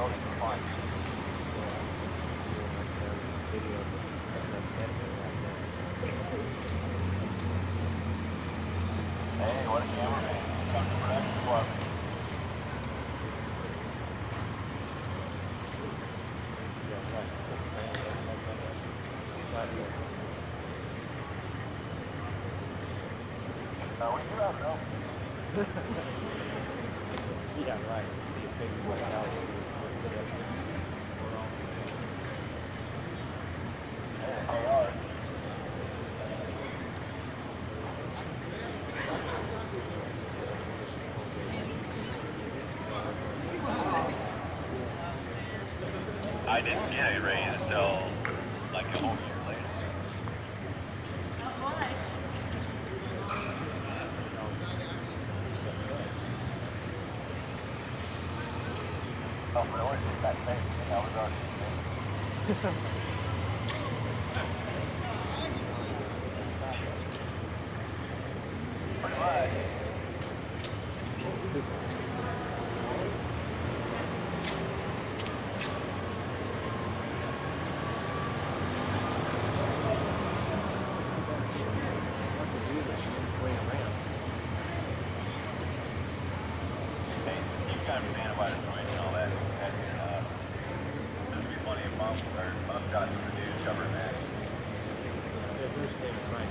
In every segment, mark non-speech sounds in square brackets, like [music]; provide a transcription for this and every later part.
Hey, what a cameraman. I didn't get a raise until like a whole year later. Oh, really? That thing, that was already. [laughs] Pretty much. Hey, you've got to be antibiotic joints and all that. that uh, there's gonna be plenty of bump or bump shots to reduce covering that. Yeah, Bruce David Frank.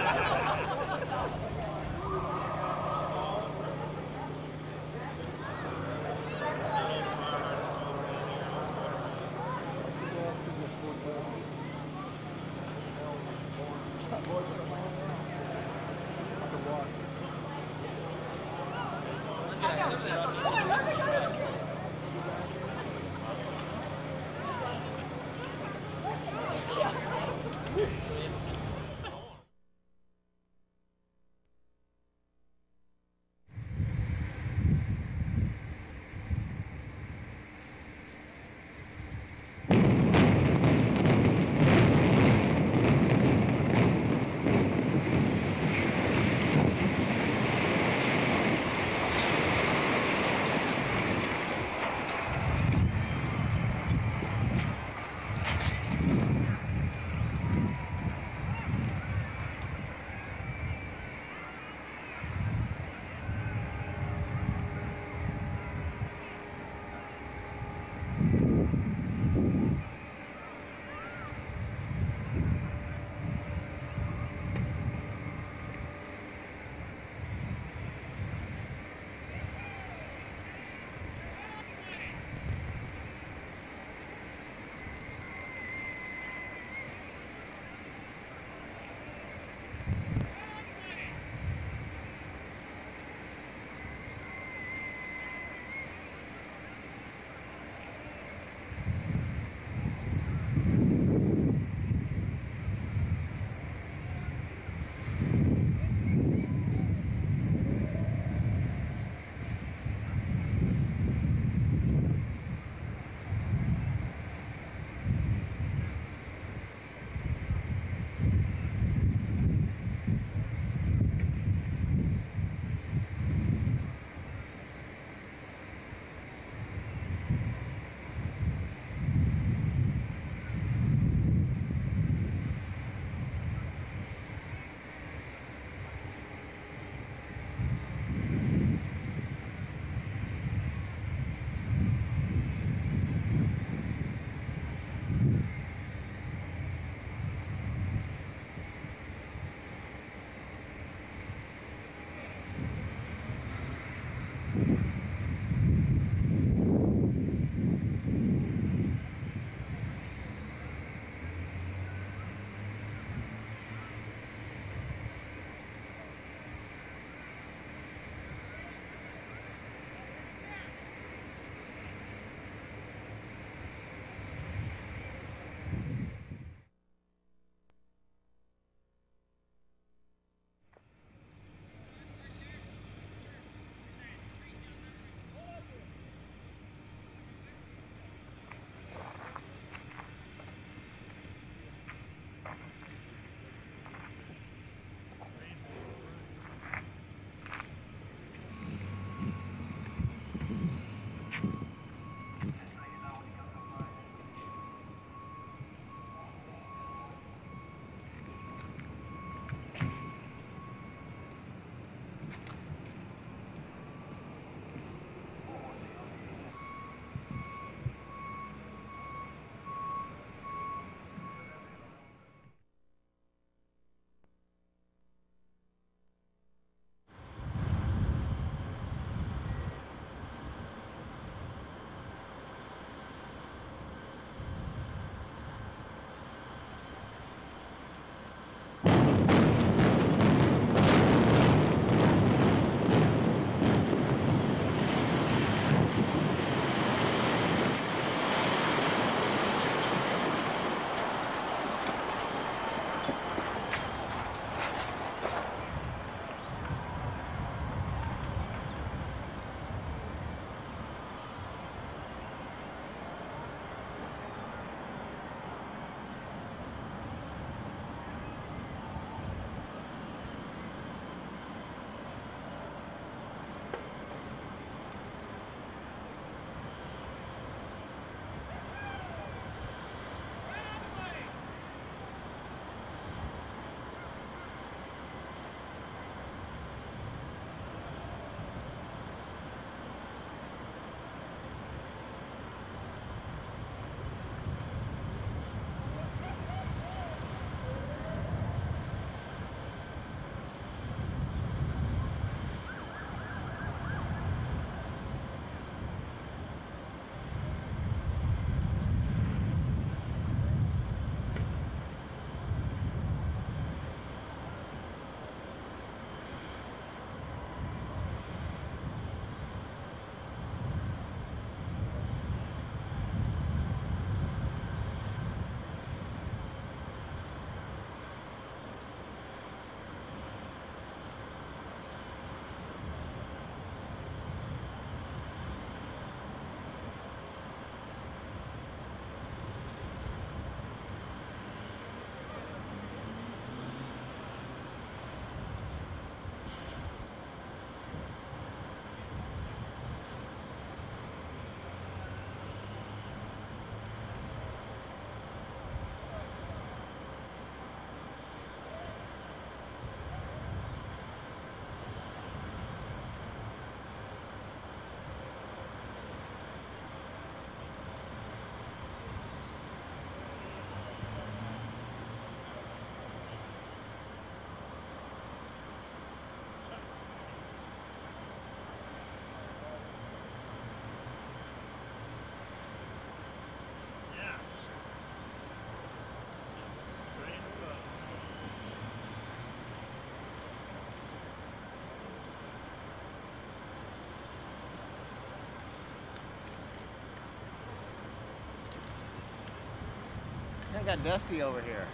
Well, I got dusty over here.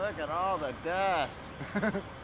Look at all the dust. [laughs]